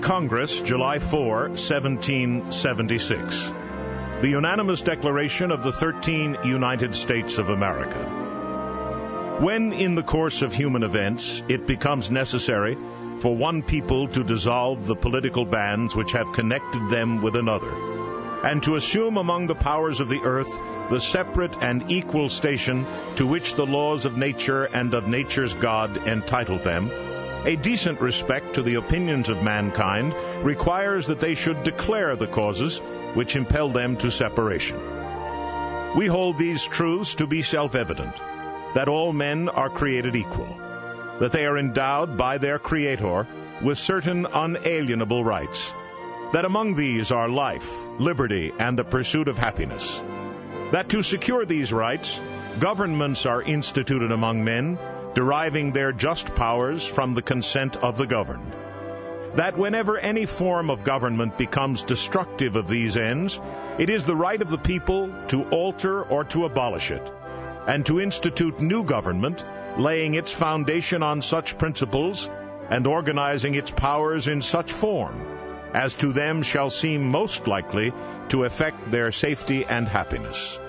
Congress, July 4, 1776. The unanimous declaration of the 13 United States of America. When, in the course of human events, it becomes necessary for one people to dissolve the political bands which have connected them with another, and to assume among the powers of the earth the separate and equal station to which the laws of nature and of nature's God entitle them, a decent respect to the opinions of mankind requires that they should declare the causes which impel them to separation. We hold these truths to be self evident that all men are created equal, that they are endowed by their Creator with certain unalienable rights, that among these are life, liberty, and the pursuit of happiness, that to secure these rights, governments are instituted among men, deriving their just powers from the consent of the governed. That whenever any form of government becomes destructive of these ends, it is the right of the people to alter or to abolish it, and to institute new government, laying its foundation on such principles and organizing its powers in such form as to them shall seem most likely to effect their safety and happiness.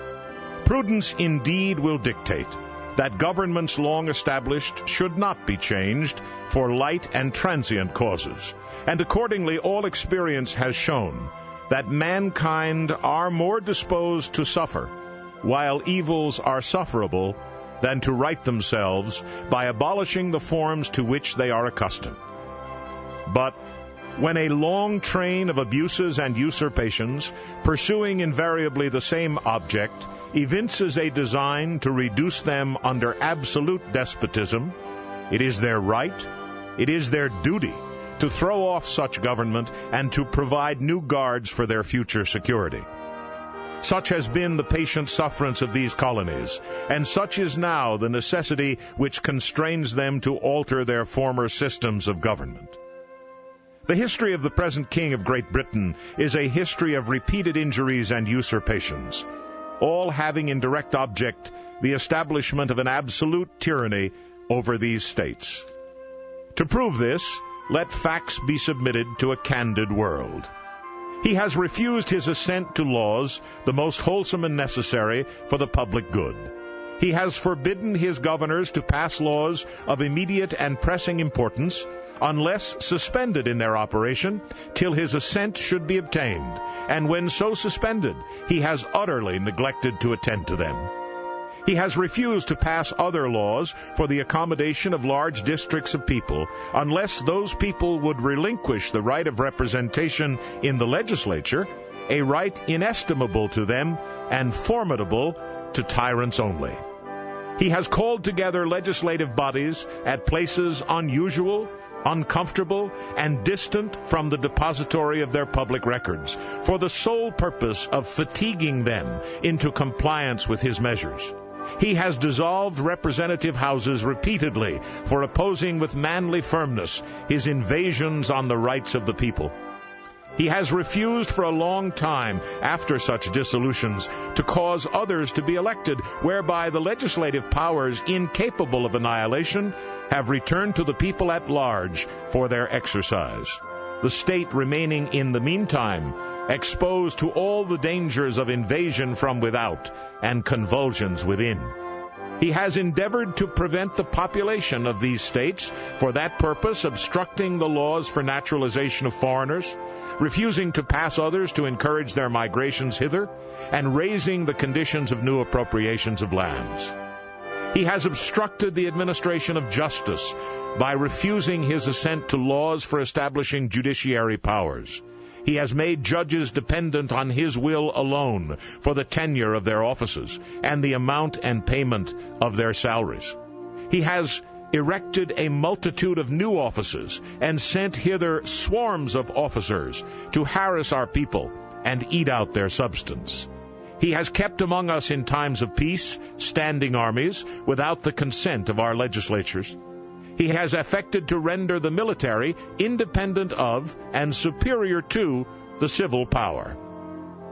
Prudence indeed will dictate that governments long established should not be changed for light and transient causes, and accordingly all experience has shown that mankind are more disposed to suffer, while evils are sufferable, than to right themselves by abolishing the forms to which they are accustomed. But when a long train of abuses and usurpations, pursuing invariably the same object, evinces a design to reduce them under absolute despotism, it is their right, it is their duty to throw off such government and to provide new guards for their future security. Such has been the patient sufferance of these colonies, and such is now the necessity which constrains them to alter their former systems of government. The history of the present King of Great Britain is a history of repeated injuries and usurpations, all having in direct object the establishment of an absolute tyranny over these states. To prove this, let facts be submitted to a candid world. He has refused his assent to laws, the most wholesome and necessary for the public good. He has forbidden his governors to pass laws of immediate and pressing importance, unless suspended in their operation, till his assent should be obtained, and when so suspended, he has utterly neglected to attend to them. He has refused to pass other laws for the accommodation of large districts of people unless those people would relinquish the right of representation in the legislature, a right inestimable to them and formidable to tyrants only. He has called together legislative bodies at places unusual, uncomfortable, and distant from the depository of their public records, for the sole purpose of fatiguing them into compliance with his measures. He has dissolved representative houses repeatedly for opposing with manly firmness his invasions on the rights of the people. He has refused for a long time, after such dissolutions, to cause others to be elected, whereby the legislative powers, incapable of annihilation, have returned to the people at large for their exercise. The state remaining in the meantime exposed to all the dangers of invasion from without and convulsions within. He has endeavored to prevent the population of these states, for that purpose obstructing the laws for naturalization of foreigners, refusing to pass others to encourage their migrations hither, and raising the conditions of new appropriations of lands. He has obstructed the administration of justice by refusing his assent to laws for establishing judiciary powers. He has made judges dependent on his will alone for the tenure of their offices and the amount and payment of their salaries. He has erected a multitude of new offices and sent hither swarms of officers to harass our people and eat out their substance. He has kept among us in times of peace standing armies without the consent of our legislatures. He has affected to render the military independent of and superior to the civil power.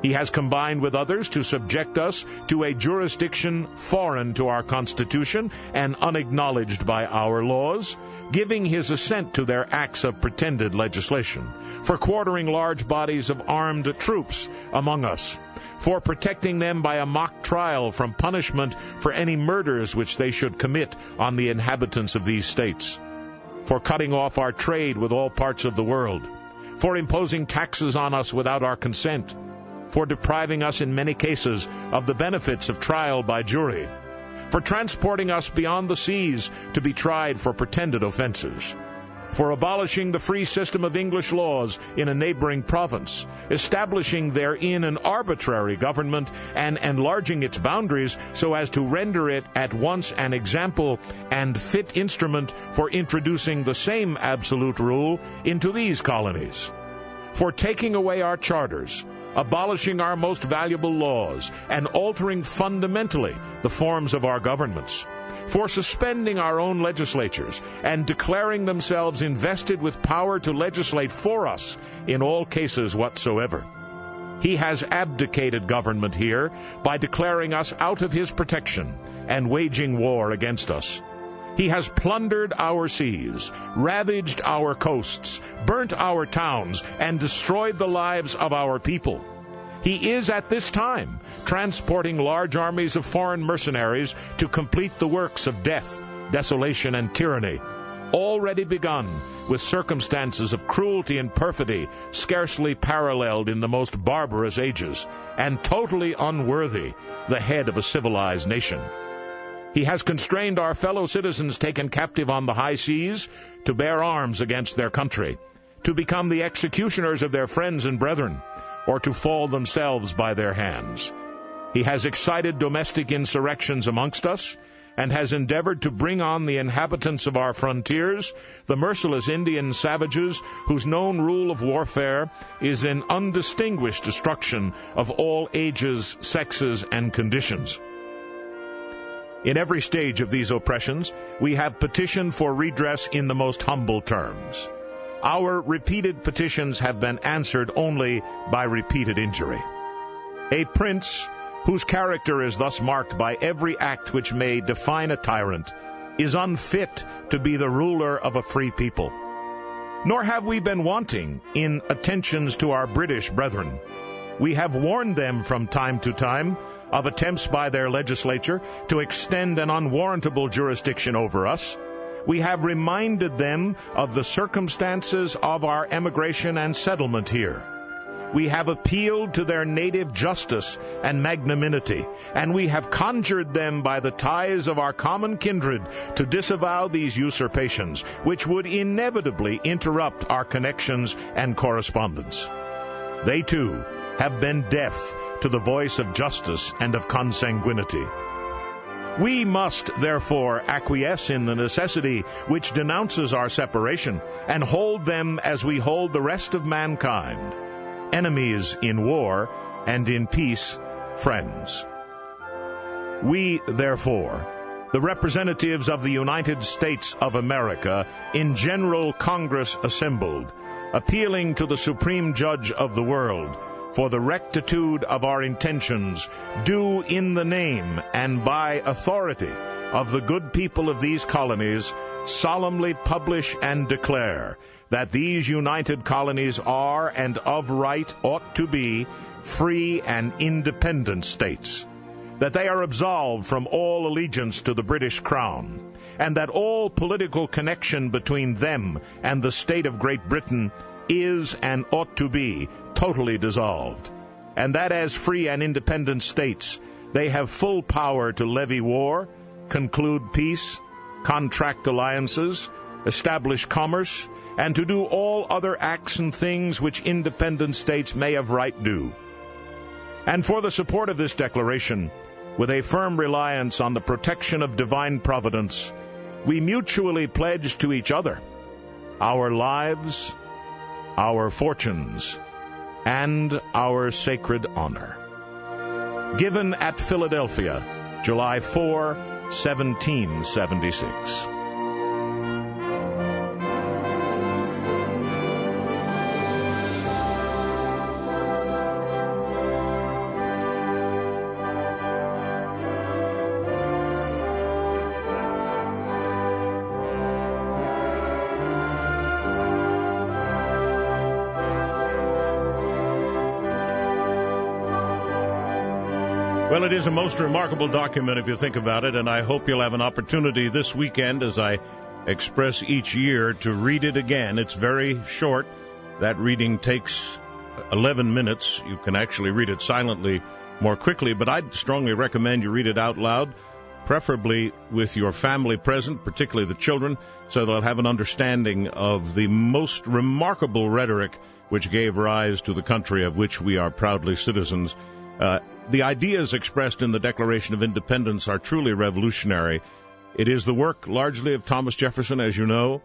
He has combined with others to subject us to a jurisdiction foreign to our Constitution and unacknowledged by our laws, giving his assent to their acts of pretended legislation, for quartering large bodies of armed troops among us, for protecting them by a mock trial from punishment for any murders which they should commit on the inhabitants of these states, for cutting off our trade with all parts of the world, for imposing taxes on us without our consent, for depriving us in many cases of the benefits of trial by jury, for transporting us beyond the seas to be tried for pretended offenses, for abolishing the free system of English laws in a neighboring province, establishing therein an arbitrary government, and enlarging its boundaries so as to render it at once an example and fit instrument for introducing the same absolute rule into these colonies, for taking away our charters, abolishing our most valuable laws, and altering fundamentally the forms of our governments, for suspending our own legislatures and declaring themselves invested with power to legislate for us in all cases whatsoever. He has abdicated government here by declaring us out of his protection and waging war against us. He has plundered our seas, ravaged our coasts, burnt our towns, and destroyed the lives of our people. He is at this time transporting large armies of foreign mercenaries to complete the works of death, desolation, and tyranny, already begun with circumstances of cruelty and perfidy scarcely paralleled in the most barbarous ages, and totally unworthy the head of a civilized nation. He has constrained our fellow citizens taken captive on the high seas to bear arms against their country, to become the executioners of their friends and brethren, or to fall themselves by their hands. He has excited domestic insurrections amongst us, and has endeavored to bring on the inhabitants of our frontiers, the merciless Indian savages whose known rule of warfare is an undistinguished destruction of all ages, sexes, and conditions. In every stage of these oppressions, we have petitioned for redress in the most humble terms. Our repeated petitions have been answered only by repeated injury. A prince whose character is thus marked by every act which may define a tyrant is unfit to be the ruler of a free people. Nor have we been wanting in attentions to our British brethren. We have warned them from time to time of attempts by their legislature to extend an unwarrantable jurisdiction over us. We have reminded them of the circumstances of our emigration and settlement here. We have appealed to their native justice and magnanimity, and we have conjured them by the ties of our common kindred to disavow these usurpations, which would inevitably interrupt our connections and correspondence. They too have been deaf to the voice of justice and of consanguinity. We must, therefore, acquiesce in the necessity which denounces our separation and hold them as we hold the rest of mankind enemies in war and in peace, friends. We, therefore, the representatives of the United States of America, in General Congress assembled, appealing to the Supreme Judge of the world, for the rectitude of our intentions, do in the name and by authority of the good people of these colonies solemnly publish and declare that these united colonies are and of right ought to be free and independent states, that they are absolved from all allegiance to the British Crown, and that all political connection between them and the state of Great Britain is and ought to be totally dissolved, and that as free and independent states they have full power to levy war, conclude peace, contract alliances, establish commerce, and to do all other acts and things which independent states may of right do. And for the support of this declaration, with a firm reliance on the protection of divine providence, we mutually pledge to each other our lives, our fortunes, and our sacred honor. Given at Philadelphia, July 4, 1776. Well, it is a most remarkable document if you think about it, and I hope you'll have an opportunity this weekend, as I express each year, to read it again. It's very short. That reading takes 11 minutes. You can actually read it silently more quickly, but I'd strongly recommend you read it out loud, preferably with your family present, particularly the children, so they'll have an understanding of the most remarkable rhetoric which gave rise to the country of which we are proudly citizens uh, the ideas expressed in the Declaration of Independence are truly revolutionary. It is the work largely of Thomas Jefferson, as you know.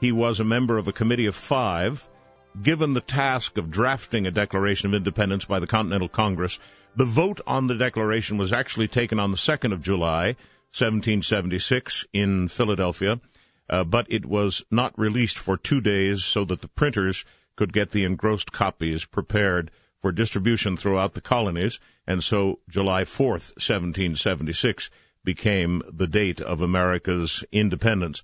He was a member of a committee of five. Given the task of drafting a Declaration of Independence by the Continental Congress, the vote on the Declaration was actually taken on the 2nd of July, 1776, in Philadelphia, uh, but it was not released for two days so that the printers could get the engrossed copies prepared for distribution throughout the colonies, and so July 4th, 1776, became the date of America's independence.